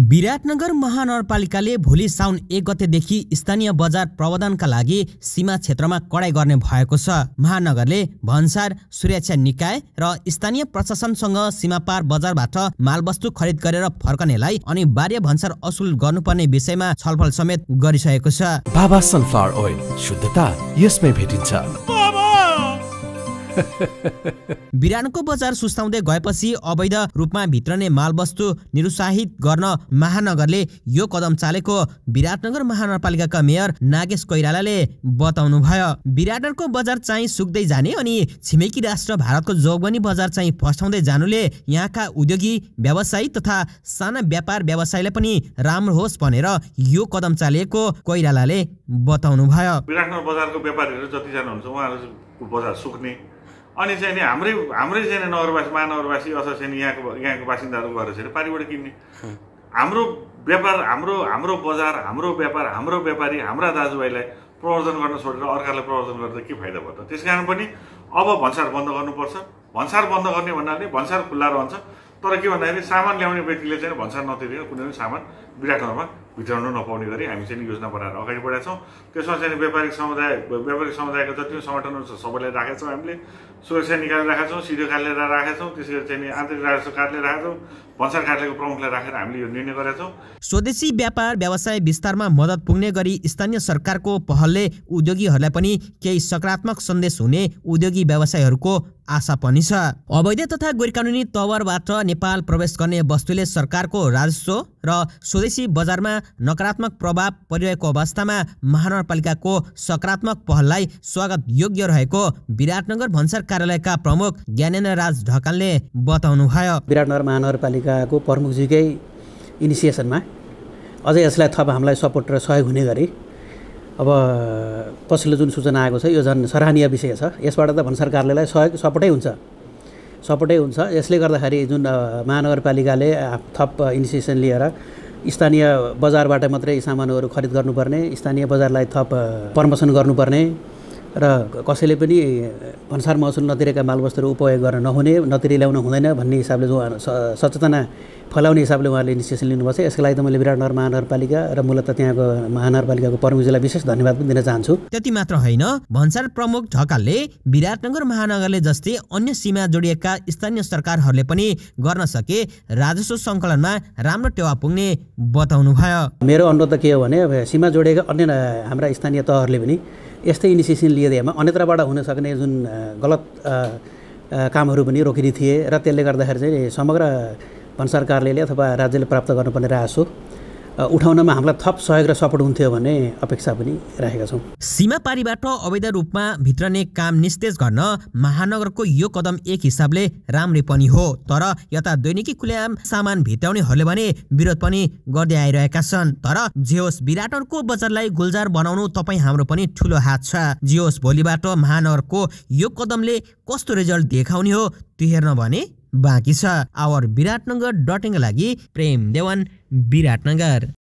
विराटनगर महानगरपालिकाले भोलि साउन एक गतेदेखि स्थानीय बजार प्रबन्धनका लागि सीमा क्षेत्रमा कडाई गर्ने भएको छ। महानगरले भन्सार सुरक्षा निकाय र स्थानीय प्रशासनसँग सीमापार बजारबाट मालवस्तु खरिद गरेर फर्कनेलाई अनिवार्य भन्सार असुल गर्नुपर्ने विषयमा छलफल समेत गरिसकेको छ। बाबा सनफ्लावर ओइल शुद्धता यसमै भेटिन्छ। बिरानको बजार सुस्ताउँदै गएपछि अवैध रूपमा भित्रने मालवस्तु निरुत्साहित गर्न महानगरले यो कदम चालेको विराटनगर महानगरपालिकाका मेयर नागेश कोइरालाले बताउनु भयो विराटनगरको बजार चाहिँ सुक्दै जाने अनि छिमेकी राष्ट्र भारतको जोगबनी बजार चाहिँ फस्टाउँदै जानुले यहाँका उद्योगी व्यवसायी तथा साना व्यापार व्यवसायलाई पनि राम्रो होस् भनेर यो कदम चालिएको कोइरालाले बताउनु भयो विराटनगर बजारको व्यापारीहरू जतिजना हुन्छ उहाँहरू बजार सुक्ने। अनि चाहिँ नि हाम्रै हाम्रै चाहिँ नगरवासी महानगरवासी अथवा चाहिँ यहाँको यहाँको बासिन्दाहरू गएर चाहिँ पारिबाट किन्ने। हाम्रो व्यापार हाम्रो हाम्रो बजार हाम्रो व्यापार हाम्रो व्यापारी हाम्रा दाजुभाइलाई प्रवर्धन गर्न छोडेर अर्कालाई प्रवर्धन गर्दा के फाइदा भयो त? त्यस कारण पनि अब भन्सार बन्द गर्नुपर्छ। भन्सार बन्द गर्ने भन्नाले भन्सार खुल्ला रहन्छ। तर के भन्दाखेरि सामान ल्याउने व्यक्तिले चाहिँ भन्सार नतिरेर कुनै पनि सामान विराटनगरमा भित्राउन नपाउने गरी हामी चाहिँ योजना बनाएर अगाडि बढाएको छौँ। त्यसमा चाहिँ व्यापारिक समुदाय व्यापारिक समुदायको जति पनि सङ्गठनहरू छ सबैलाई राखेका छौँ हामीले। सुरक्षा निकाय राखेका छौँ सिडिओ कार्यालय राखेका छौँ त्यसै गरी चाहिँ आन्तरिक राजस्व कार्यालय राखेका छौँ भन्सार कार्यालयको प्रमुखलाई राखेर हामीले यो निर्णय गरेका छौँ। स्वदेशी व्यापार व्यवसाय विस्तारमा मद्दत पुग्ने गरी स्थानीय सरकारको पहलले उद्योगीहरूलाई पनि केही सकारात्मक सन्देश हुने उद्योगी व्यवसायहरूको आशा पनि छ। अवैध तथा गैरकानुनी तवरबाट नेपाल प्रवेश गर्ने वस्तुले सरकारको राजस्व र स्वदेशी बजारमा नकारात्मक प्रभाव परिरहेको अवस्थामा महानगरपालिकाको सकारात्मक पहललाई स्वागत योग्य रहेको विराटनगर भन्सार कार्यालयका प्रमुख ज्ञानेन्द्र राज ढकालले बताउनुभयो। विराटनगर महानगरपालिकाको प्रमुखजीकै इनिसिएसनमा अझै यसलाई थप हामीलाई सपोर्ट र सहयोग हुने गरी अब पछिल्लो जुन सूचना आएको छ यो झन् सराहनीय विषय छ। यसबाट त भन्सार कार्यालयलाई सहयोग सपोर्टै हुन्छ। सपोर्टै हुन्छ। यसले गर्दाखेरि जुन महानगरपालिकाले थप इनिसिएसन लिएर स्थानीय बजारबाट मात्रै सामानहरू खरिद गर्नुपर्ने स्थानीय बजारलाई थप प्रमोसन गर्नुपर्ने र कसैले पनि भन्सार महसुल नतिरेका मालवस्तुहरू उपयोग गर्न नहुने नतिरी ल्याउन हुँदैन भन्ने हिसाबले जो सचेतना फैलाउने हिसाबले उहाँले इनिसिएसन लिनुभएको छ। यसको लागि त मैले विराटनगर महानगरपालिका र मूलत त्यहाँको महानगरपालिकाको प्रमुखजीलाई विशेष धन्यवाद पनि दिन चाहन्छु। त्यति मात्र होइन भन्सार प्रमुख ढकालले विराटनगर महानगरले जस्तै अन्य सीमा जोडिएका स्थानीय सरकारहरूले पनि गर्न सके राजस्व सङ्कलनमा राम्रो टेवा पुग्ने बताउनु भयो मेरो अनुरोध त के हो भने सीमा जोडिएका अन्य हाम्रा स्थानीय तहहरूले पनि यस्तै इनिसिएसन लिँदैमा अन्यत्रबाट हुन सक्ने जुन गलत कामहरू पनि रोकिने थिए र त्यसले गर्दाखेरि चाहिँ समग्र भन्सार कार्यालयले अथवा राज्यले प्राप्त गर्नुपर्ने राजस्व उठाउनमा हामीलाई थप सहयोग र सपोर्ट हुन्थ्यो भन्ने अपेक्षा पनि राखेका छौँ। सीमा पारीबाट अवैध रूपमा भित्रने काम निस्तेज गर्न महानगरको यो कदम एक हिसाबले राम्रै पनि हो। तर यता दैनिकी खुलेआम सामान भित्राउनेहरूले भने विरोध पनि गर्दै आइरहेका छन्। तर जे होस् विराटनगरको बजारलाई गुल्जार बनाउनु तपाईँ हाम्रो पनि ठुलो हात छ। जे होस् भोलिबाट महानगरको यो कदमले कस्तो रिजल्ट देखाउने हो त्यो हेर्न भने बाँकी छ। आवर विराटनगर डटिङका लागि प्रेम देवान विराटनगर।